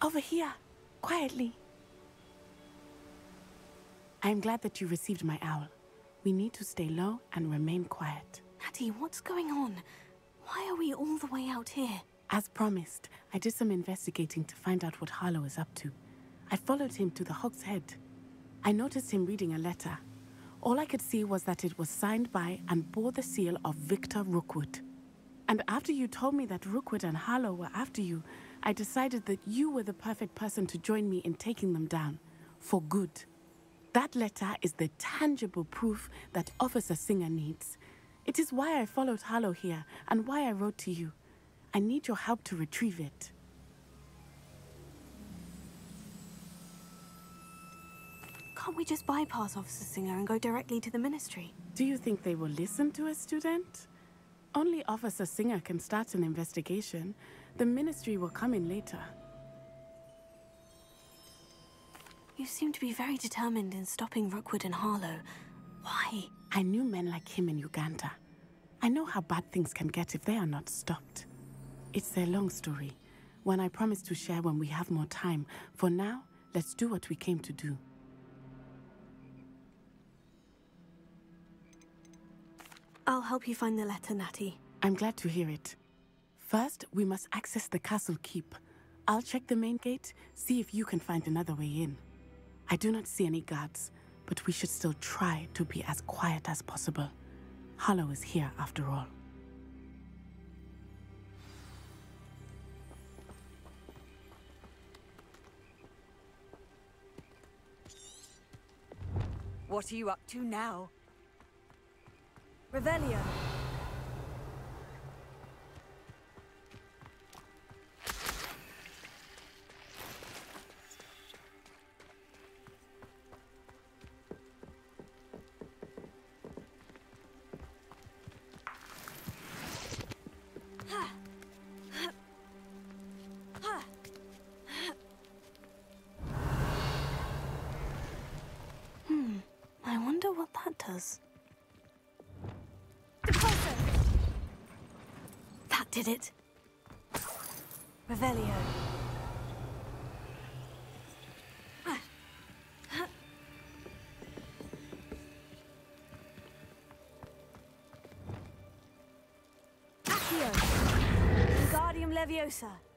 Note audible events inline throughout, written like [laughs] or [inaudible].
Over here, quietly. I am glad that you received my owl. We need to stay low and remain quiet. Natty, what's going on? Why are we all the way out here? As promised, I did some investigating to find out what Harlow is up to. I followed him to the Hog's Head. I noticed him reading a letter. All I could see was that it was signed by and bore the seal of Victor Rookwood. And after you told me that Rookwood and Harlow were after you, I decided that you were the perfect person to join me in taking them down. For good. That letter is the tangible proof that Officer Singer needs. It is why I followed Harlow here and why I wrote to you. I need your help to retrieve it. Can't we just bypass Officer Singer and go directly to the ministry? Do you think they will listen to a student? Only Officer Singer can start an investigation. The ministry will come in later. You seem to be very determined in stopping Rookwood and Harlow. Why? I knew men like him in Uganda. I know how bad things can get if they are not stopped. It's a long story, one I promise to share when we have more time. For now, let's do what we came to do. I'll help you find the letter, Natty. I'm glad to hear it. First, we must access the castle keep. I'll check the main gate, see if you can find another way in. I do not see any guards, but we should still try to be as quiet as possible. Harlow is here after all. What are you up to now? Revelio. What that. That did it. Revelio. Accio. Levioso.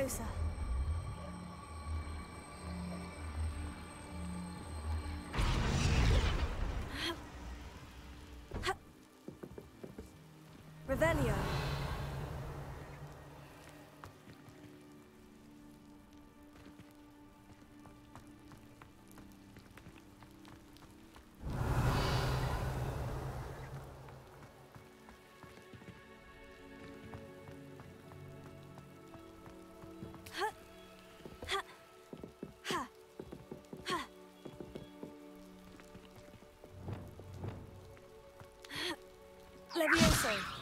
Wingardium Levioso.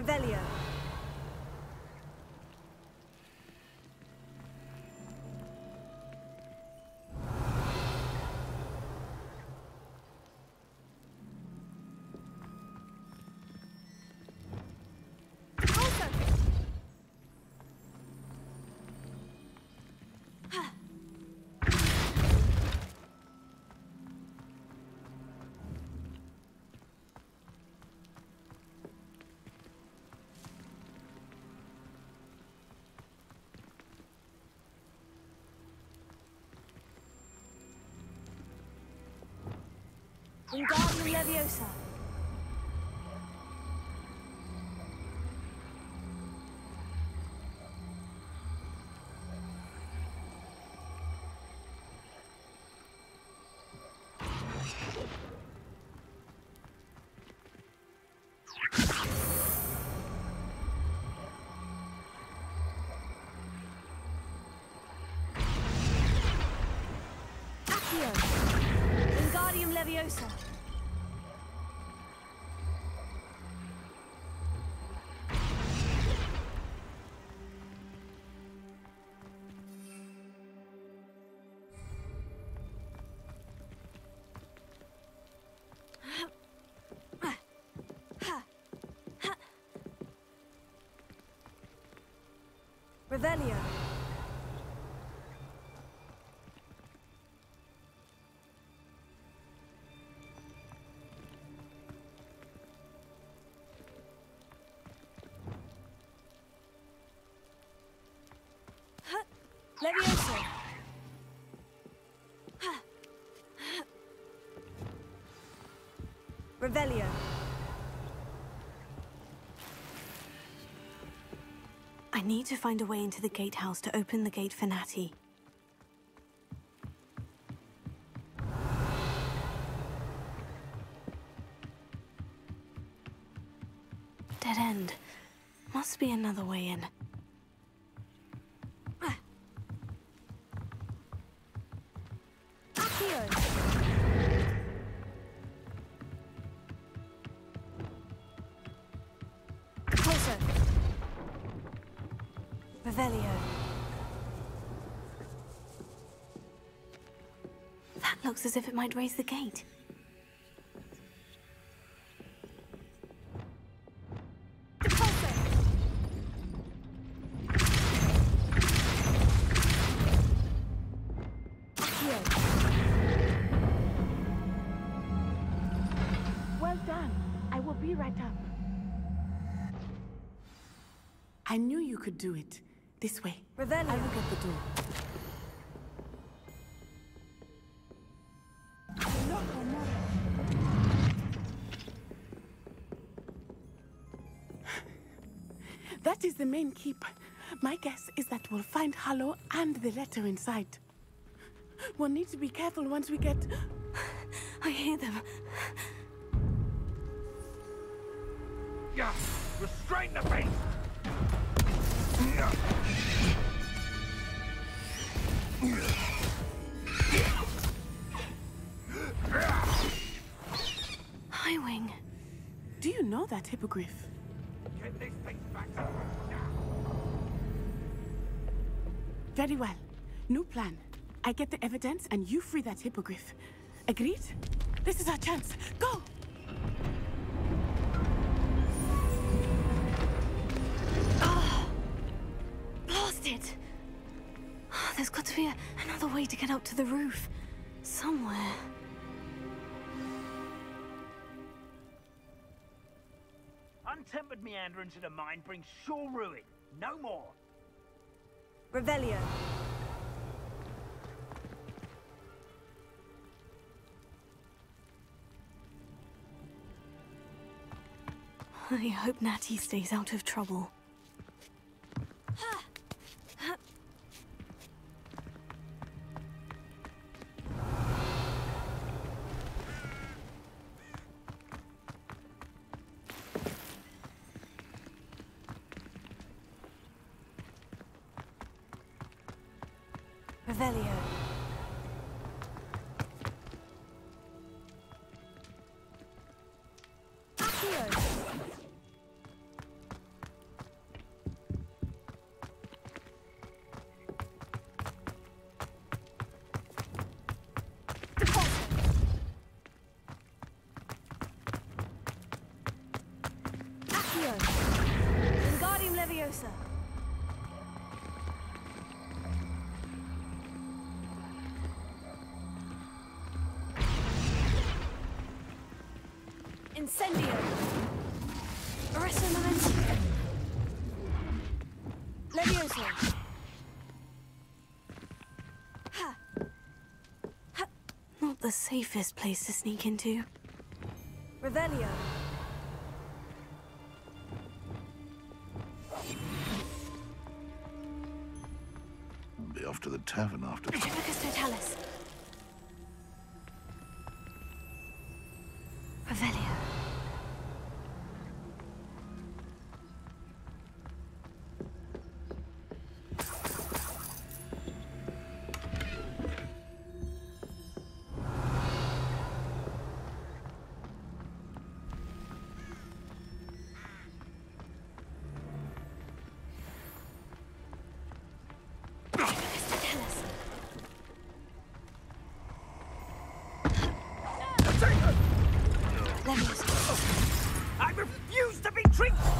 Revelio. Wingardium Leviosa. Accio. Levioso! Revelio. Levioso. Revelio. I need to find a way into the gatehouse to open the gate for Natty. Revelio. That looks as if it might raise the gate. Well done. I will be right up. I knew you could do it. This way. Revelio. I'll look at the door. That is the main keep. My guess is that we'll find Harlow and the letter inside. We'll need to be careful once we get. [sighs] I hear them. Yeah, restrain the beast! Highwing. Do you know that hippogriff? Get this thing back to now! Very well. New plan. I get the evidence and you free that hippogriff. Agreed? This is our chance. Go! There's got to be a, another way to get up to the roof. Somewhere. Untempered meanderings in the mine brings sure ruin. No more. Revelio. I hope Natty stays out of trouble. Incendio. Momentum. Levioso. Ha. Ha. Not the safest place to sneak into. Revelio. Be off to the tavern after. Retriplicus Totalis. I refuse to be treated!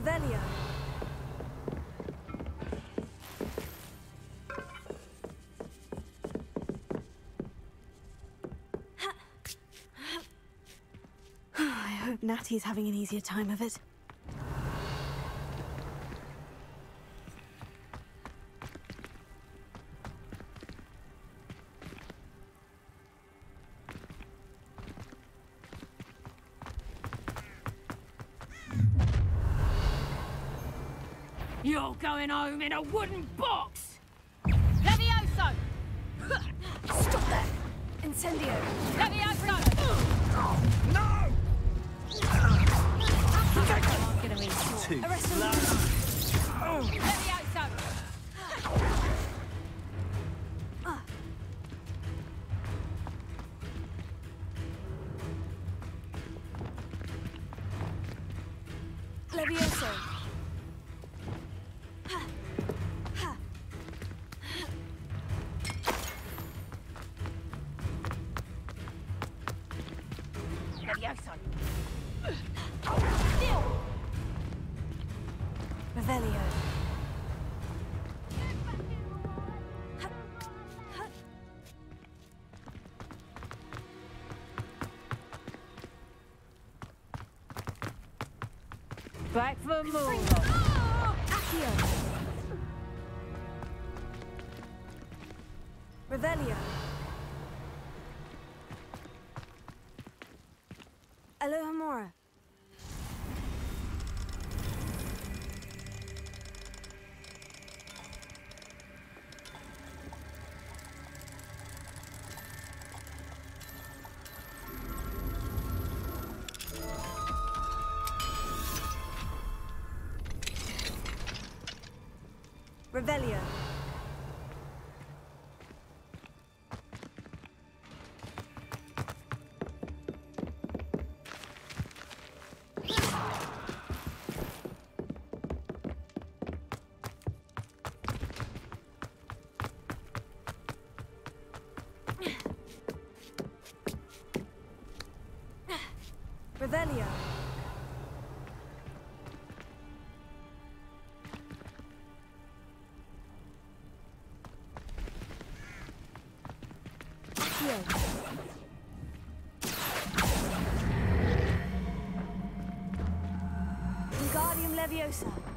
Revelio. [sighs] I hope Natty's having an easier time of it. Going home in a wooden box! Levioso! Stop there! Incendio! Levioso! Arrest him! Revelio. Back for more! Oh, Accio. Revelio. Wingardium Leviosa.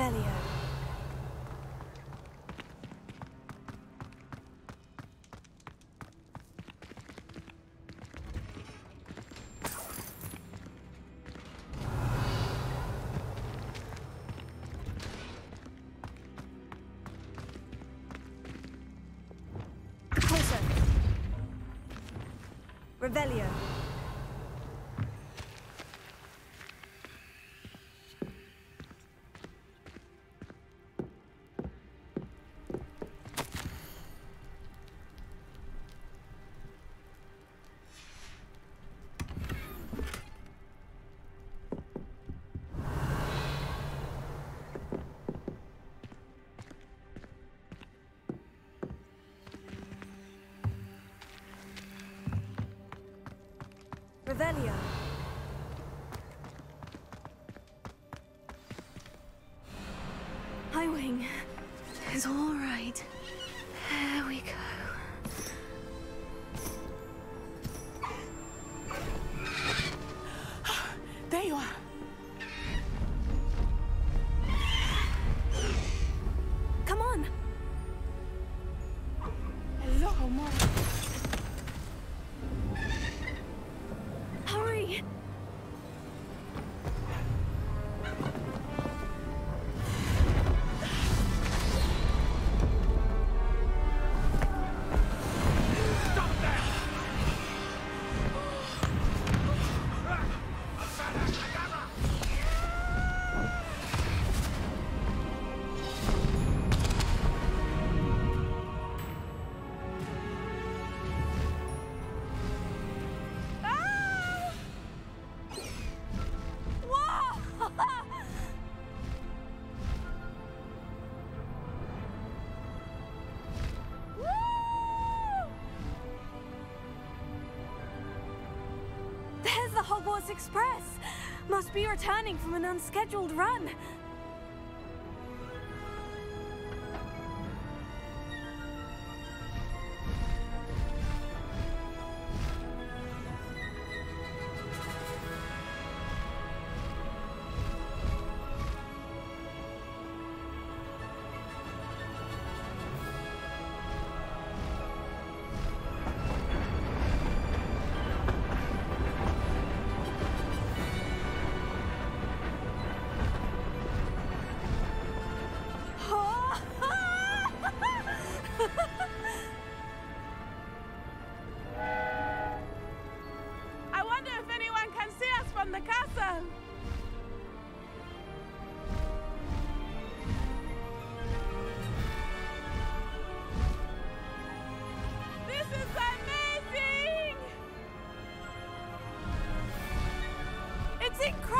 Revelio. Closer. Revelio. Revelio. Highwing. It's all right. Express. Must be returning from an unscheduled run. It's incredible,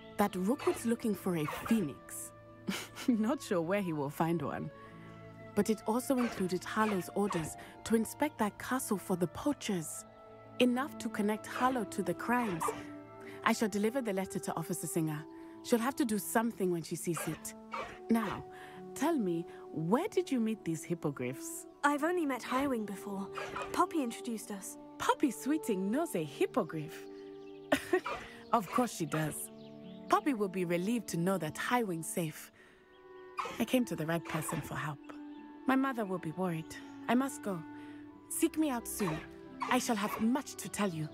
That Rookwood's looking for a phoenix. [laughs] not sure where he will find one. But it also included Harlow's orders to inspect that castle for the poachers. Enough to connect Harlow to the crimes. I shall deliver the letter to Officer Singer. She'll have to do something when she sees it. Now, tell me, where did you meet these hippogriffs? I've only met Highwing before. Poppy introduced us. Poppy Sweeting knows a hippogriff. [laughs] of course she does. Poppy will be relieved to know that Highwing's safe. I came to the right person for help. My mother will be worried. I must go. Seek me out soon. I shall have much to tell you.